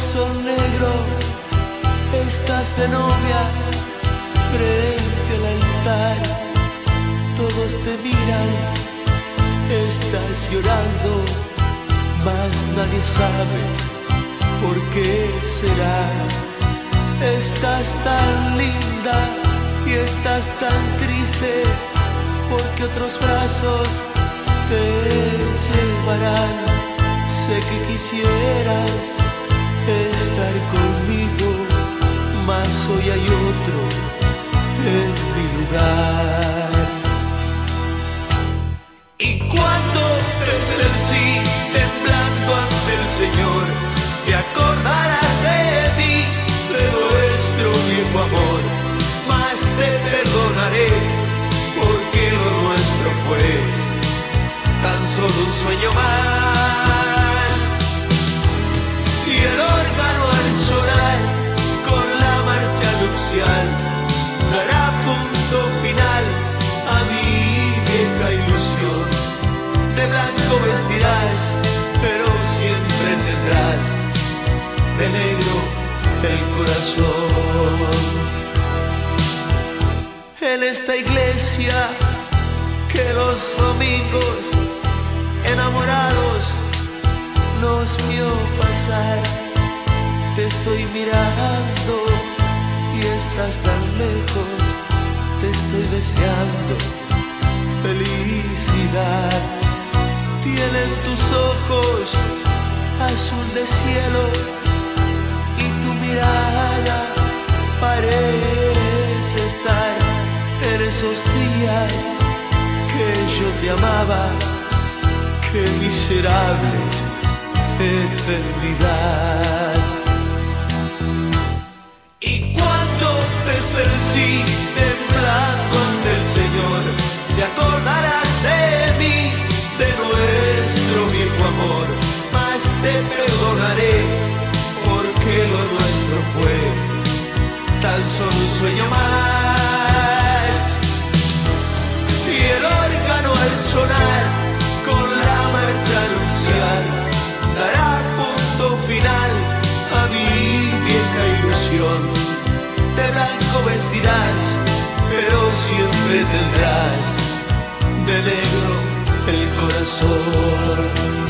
corazón negro, estás de novia frente al altar. Todos te miran, estás llorando, mas nadie sabe por qué será. Estás tan linda y estás tan triste porque otros brazos te llevarán. Sé que quisieras estar conmigo, mas hoy hay otro en mi lugar. Y cuando el sí temblando ante el Señor, te acordarás de mí, de nuestro viejo amor, mas te perdonaré, porque lo nuestro fue tan solo un sueño más. Esta iglesia que los domingos enamorados nos vio pasar. Te estoy mirando y estás tan lejos. Te estoy deseando esos días que yo te amaba qué miserable eternidad. Y cuando ves el sí temblando ante el Señor, te acordarás de mí, de nuestro viejo amor, mas te perdonaré, porque lo nuestro fue tan solo un sueño más. negro el corazón.